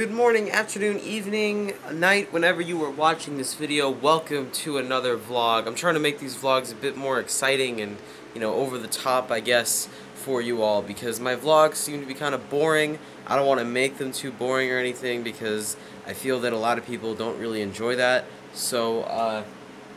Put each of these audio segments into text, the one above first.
Good morning, afternoon, evening, night, whenever you are watching this video. Welcome to another vlog. I'm trying to make these vlogs a bit more exciting and, you know, over the top, I guess, for you all because my vlogs seem to be kind of boring. I don't want to make them too boring or anything because I feel that a lot of people don't really enjoy that. So, uh,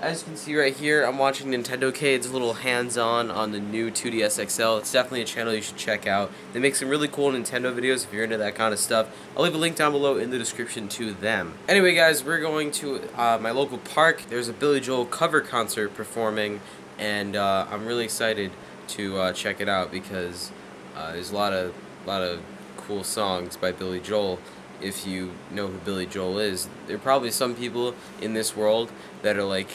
as you can see right here, I'm watching NintendoCade's, little hands-on on the new 2DS XL. It's definitely a channel you should check out. They make some really cool Nintendo videos if you're into that kind of stuff. I'll leave a link down below in the description to them. Anyway guys, we're going to uh, my local park. There's a Billy Joel cover concert performing and uh, I'm really excited to uh, check it out because uh, there's a lot of, lot of cool songs by Billy Joel if you know who Billy Joel is. There are probably some people in this world that are like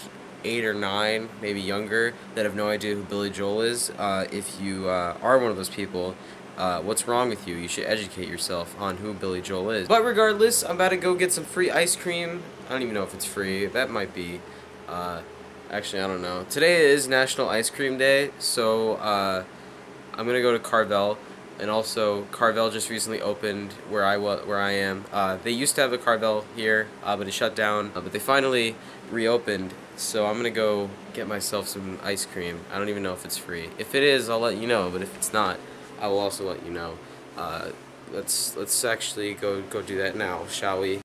eight or nine, maybe younger, that have no idea who Billy Joel is. Uh, if you uh, are one of those people, uh, what's wrong with you? You should educate yourself on who Billy Joel is. But regardless, I'm about to go get some free ice cream. I don't even know if it's free. That might be. Uh, actually, I don't know. Today is National Ice Cream Day, so uh, I'm gonna go to Carvel. And also, Carvel just recently opened where I where I am. Uh, they used to have a Carvel here, but it shut down. but they finally reopened so I'm gonna go get myself some ice cream. I don't even know if it's free. If it is, I'll let you know. But if it's not, I will also let you know. Uh, let's let's actually go go do that now, shall we?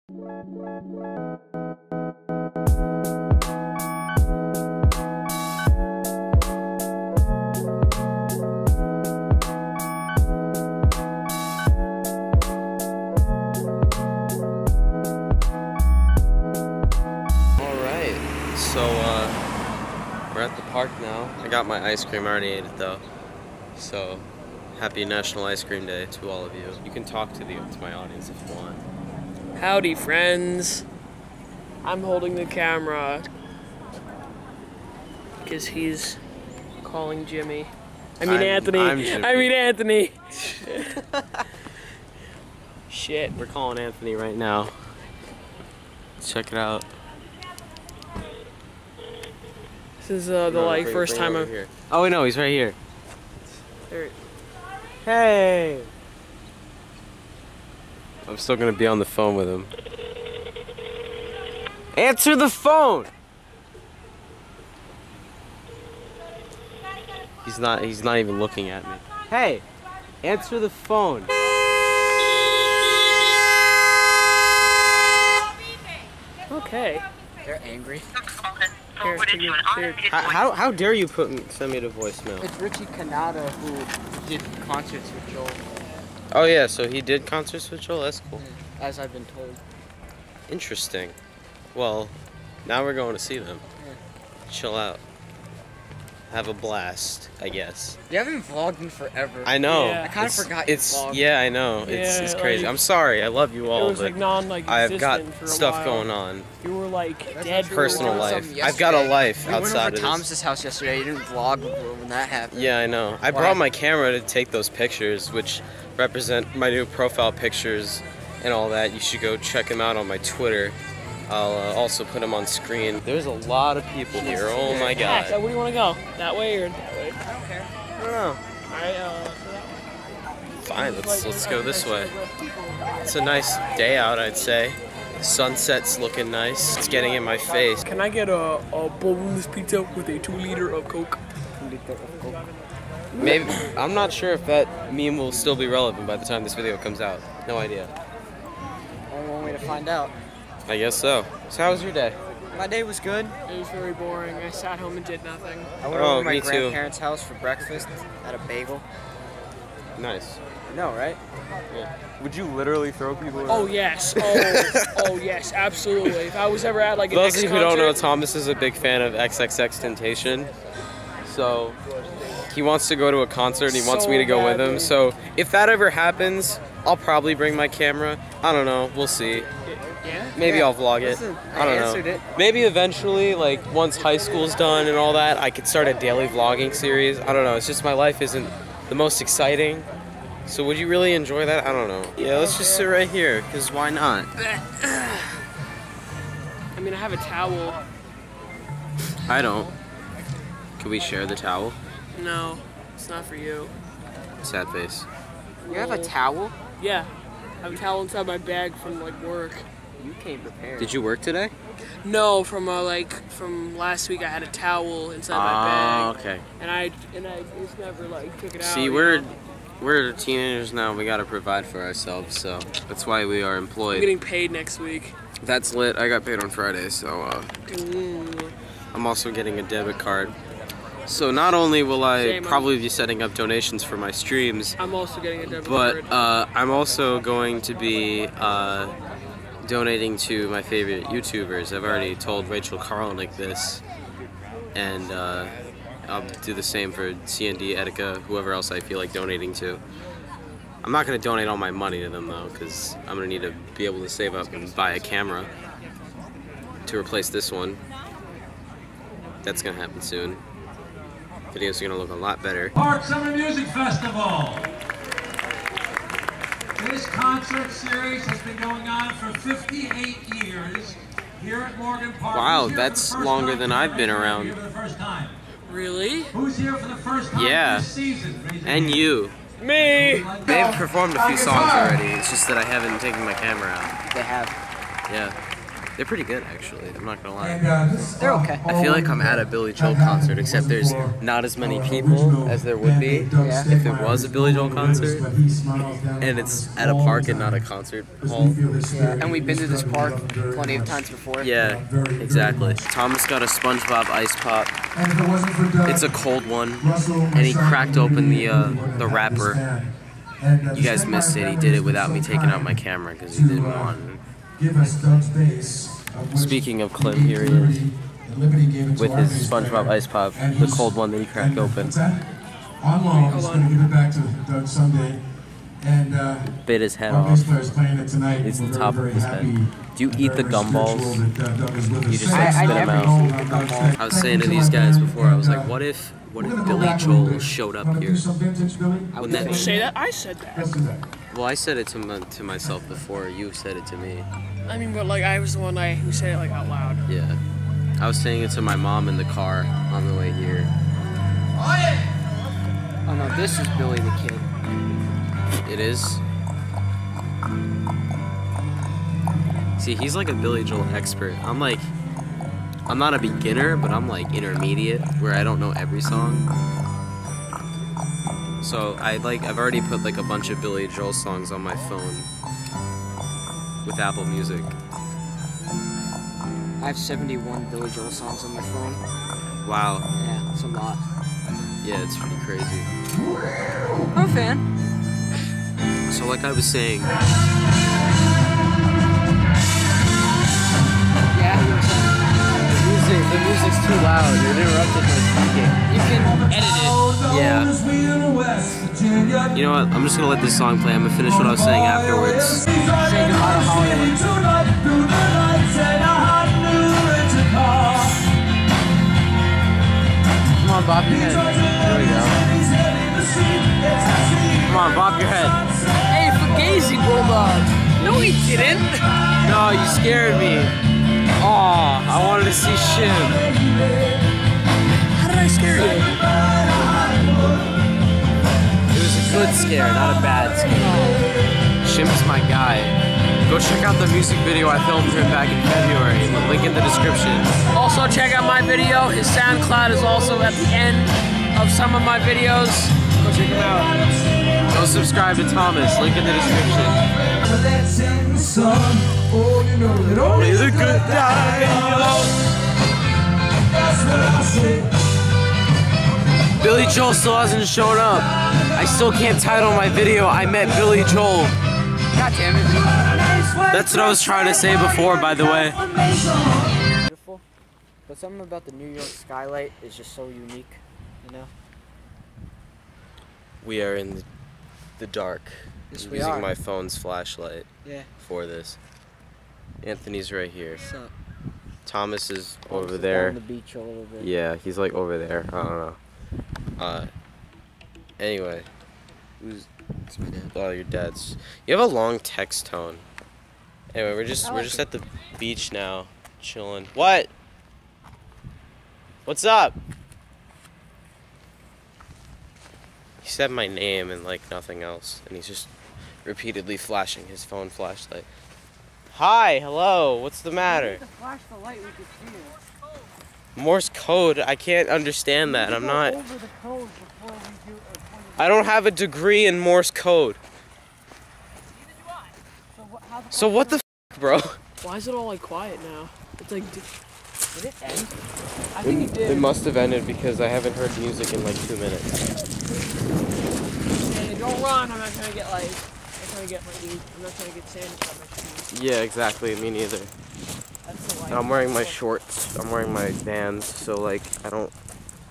At the park now. I got my ice cream, I already ate it though. So, happy National Ice Cream Day to all of you. You can talk to the to my audience if you want. Howdy, friends. I'm holding the camera because he's calling Jimmy. I mean I'm- Anthony. I'm. I mean Anthony. Shit. We're calling Anthony right now. Check it out. This is uh, the No, like bring- first bring time I'm. here. Oh, no, he's right here. There, Hey! I'm still gonna be on the phone with him. Answer the phone! He's not he's not even looking at me. Hey! Answer the phone. okay. They're angry. How, how, how dare you put me, send me to voicemail? It's Richie Cannata who did concerts with Joel, Oh yeah, so he did concerts with Joel. That's cool. Mm, as I've been told. Interesting. Well, now we're going to see them. Chill out. Have a blast, I guess. You haven't vlogged in forever. I know. Yeah. I kinda forgot It's vlogged. yeah, I know. It's Yeah, it's crazy. like- I'm sorry. I love you It all, was but like non like I've got for a stuff while. going on. You were like That's dead not for true. a Personal We went while. over life. I've got a life we outside went of over this. Thomas's house yesterday. You didn't vlog when that happened. Yeah, I know. I Why? brought my camera to take those pictures, which represent my new profile pictures and all that. You should go check them out on my Twitter. I'll uh, also put them on screen. There's a lot of people here. Oh my Yeah, god. where do you want to go? That way or that way? I don't care. I don't know. Alright, uh, Fine, let's let's go this way. It's a nice day out, I'd say. Sunset's looking nice. It's getting in my face. Can I get a, a boneless pizza with a two liter of Coke? Maybe I'm not sure if that meme will still be relevant by the time this video comes out. No idea. Only one way to find out. I guess so. So how was your day? My day was good. It was very boring. I sat home and did nothing. I went Oh, over to oh, my me too. grandparents' house for breakfast. Had a bagel. Nice. No, right? Yeah. Would you literally throw people? Oh yes. Oh, oh yes, absolutely. If I was ever at like For an those of you who don't know, Thomas is a big fan of XXXTentacion. So he wants to go to a concert and he wants me to go with him. badly. So if that ever happens, I'll probably bring my camera. I don't know. We'll see. Yeah. Maybe Yeah, I'll vlog it. listen, I I don't know. it. Maybe eventually, like once high school's done and all that, I could start a daily vlogging series. I don't know. It's just my life isn't the most exciting. So would you really enjoy that? I don't know. Yeah, let's just sit right here, cause why not? I mean, I have a towel. I don't. Can we share the towel? No, it's not for you. Sad face. You have a towel? Yeah. I have a towel inside my bag from like work. You came prepared. Did you work today? No, from uh, like from last week I had a towel inside my Ah, bag, okay. and I and I just never like took it out. See, we're know? we're teenagers now. We gotta provide for ourselves, so that's why we are I'm employed. getting paid next week. That's lit. I got paid on Friday, so uh, Mm. I'm also getting a debit card. So not only will I Same, probably be setting up donations for my streams, I'm also getting a debit but card. uh, I'm also going to be uh, donating to my favorite YouTubers. I've already told Rachel Karlnick this, and uh, I'll do the same for CND, Etika, whoever else I feel like donating to. I'm not going to donate all my money to them though, because I'm going to need to be able to save up and buy a camera to replace this one. That's going to happen soon. Videos are going to look a lot better. Park Summer Music Festival. This concert series has been going on for 58 years here at Morgan Park. Wow, that's for the first longer than I've been Raise your hand around. Here for the first time. really? Who's here for the first time Yeah. this season? Raise And you. Me. They've performed a few songs already. It's just that I haven't taken my camera out. They have. Yeah. They're pretty good, actually. I'm not gonna lie. They're okay. I feel like I'm at a Billy Joel concert, except there's not as many people as there would be Yeah. if it was a Billy Joel concert, and it's at a park and not a concert hall. And we've been to this park plenty of times before. Yeah, exactly. Thomas got a SpongeBob ice pop. It's a cold one, and he cracked open the uh, the wrapper. You guys missed it. He did it without me taking out my camera because he didn't want. It. Give us Doug's bass. Speaking of Klim, here he is with his SpongeBob ice pop, the cold one that he cracked open. On loan, he's going to give it back to Doug Sunday. And uh, Bit his head off. bass player's playing it tonight. It's the We're very, top of his happy head. Do you eat the gumballs? spiritual that, uh, Doug is with You just I- like spit them out. eat the gumball. I was saying to these guys before, I was like, what if, what if Billy Joel showed up here? do some vintage, Billy? Wouldn't that? Say that? I said that. That. Well, I said it to my, to myself before. You said it to me. I mean, but like I was the one I who said it like out loud. Yeah. I was saying it to my mom in the car on the way here. Oh no, this is Billy the Kid. It is. See, he's like a Billy Joel expert. I'm like, I'm not a beginner, but I'm like intermediate, where I don't know every song. So I like, I've already put like a bunch of Billy Joel songs on my phone with Apple Music. I have 71 Billy Joel songs on my phone. Wow. Yeah, it's a lot. Yeah, it's pretty crazy. I'm a fan. So like I was saying, too loud. It interrupted my speaking. You can edit it. Yeah. You know what? I'm just gonna let this song play. I'm gonna finish what I was saying afterwards. Say goodbye to Hollywood. Come on, Bob your head. There we go. Come on, bob your head. Hey, Fugazi Bulldog. No, he didn't. No, you scared me. Aw, I wanted to see Shim. How did I scare you? It was a good scare, not a bad scare. Shim's my guy. Go check out the music video I filmed for him back in February. Link in the description. Also, check out my video. His SoundCloud is also at the end of some of my videos. Go check him out. Go subscribe to Thomas. Link in the description. Only the good Billy Joel still hasn't shown up. I still can't title my video I met Billy Joel. God damn it. That's what I was trying to say before, by the way. Beautiful. But something about the New York skylight is just so unique, you know? We are in the, the dark. Yes, we using are. my phone's flashlight Yeah. for this. Anthony's right here. What's up? Thomas is Down over there. the beach a little bit. Yeah, he's like over there. I don't know. Uh. Anyway, who's? It's my dad. Oh, your dad's. You have a long text tone. Anyway, we're just I we're just it. at the beach now, chilling. What? What's up? He said my name and like nothing else, and he's just repeatedly flashing his phone flashlight. Hi, hello, what's the matter? flash the light, we could see it. Morse code, I can't understand that. I'm not. Over code do. I don't have a degree in Morse code. So what? The So what the f, bro? Why is it all like quiet now? It's like, d- did it end? I think it did. It must have ended because I haven't heard music in like two minutes. Hey, don't run. I'm not trying to get like, I'm trying to get my, I'm not trying to get sand on my shoes. Yeah, exactly. Me neither. That's. And I'm wearing my shorts. I'm wearing my Vans, so like I don't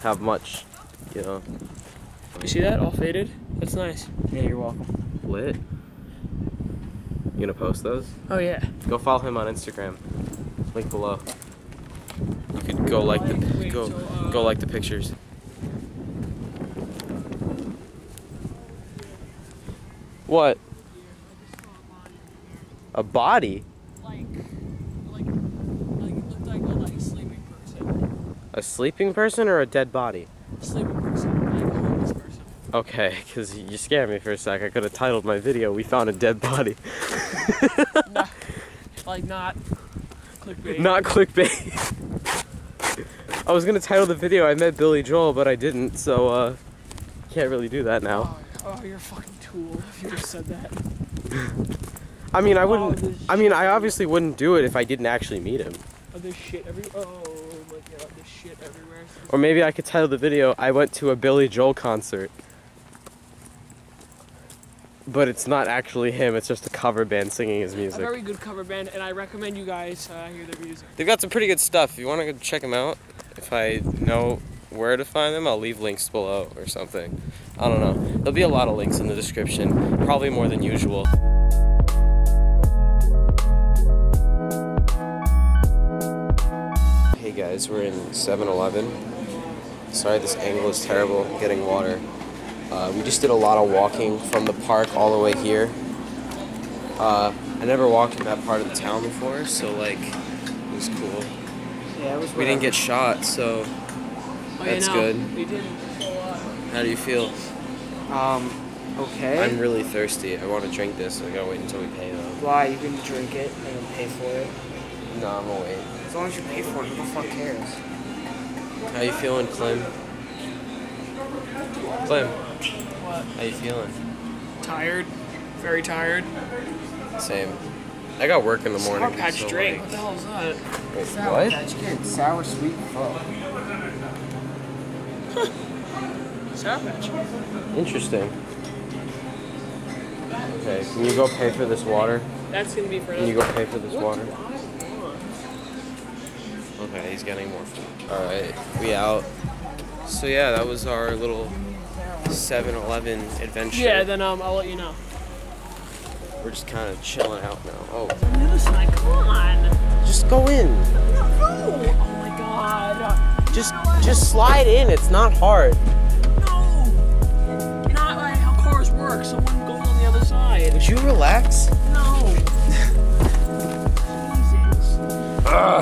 have much, you know. You see that? All faded. That's nice. Yeah, you're welcome. Lit. You gonna post those? Oh yeah. Go follow him on Instagram. Link below. You could go like the go uh, go like the pictures. What? A body? Like, like, like it looked like a like sleeping person. A sleeping person or a dead body? Sleeping person. Like a homeless person. Okay, because you scared me for a sec. I could have titled my video, We Found a Dead Body. Like not clickbait. Not clickbait. I was gonna title the video, I met Billy Joel, but I didn't, so, uh, can't really do that now. Oh, oh, you're a fucking tool if you just said that. I mean, I wouldn't, this I mean, I obviously wouldn't do it if I didn't actually meet him. Oh, there's shit every. Oh my god, there's shit everywhere. Or maybe I could title the video, I went to a Billy Joel concert. But it's not actually him, it's just a cover band singing his A music. very good cover band, and I recommend you guys uh, hear their music. They've got some pretty good stuff. If you want to go check them out, if I know where to find them, I'll leave links below or something. I don't know. There'll be a lot of links in the description, probably more than usual. Guys, we're in 7 Eleven. Sorry, this angle is terrible getting water. Uh, we just did a lot of walking from the park all the way here. Uh, I never walked in that part of the town before, so like, it was cool. Yeah, it was. We didn't get shot, so Oh, That's yeah, no, good. We did. how do you feel? Um. Okay. I'm really thirsty. I want to drink this. I gotta wait until we pay though. Why you can drink it and then pay for it? No, I'm gonna wait. As long as you pay for it, who the fuck cares? How you feeling, Klim? Klim, What? how you feeling? Tired. Very tired. Same. I got work in the morning. Sour Patch so, drink. like- What the hell is that? Wait, Sour what? Patch Kids, sour sweet fuck. Sour Patch. Interesting. Okay, can you go pay for this water? That's gonna be for Can you go pay for this What water? He's getting more food. Alright, we out. So yeah, that was our little 7-Eleven adventure. Yeah, then um, I'll let you know. We're just kind of chilling out now. Oh, On the other side, come on. just go in. No. Oh my god. Just just slide in. It's not hard. No. Not like how cars work. Someone goes on the other side. Would you relax? No. Jesus. Hi.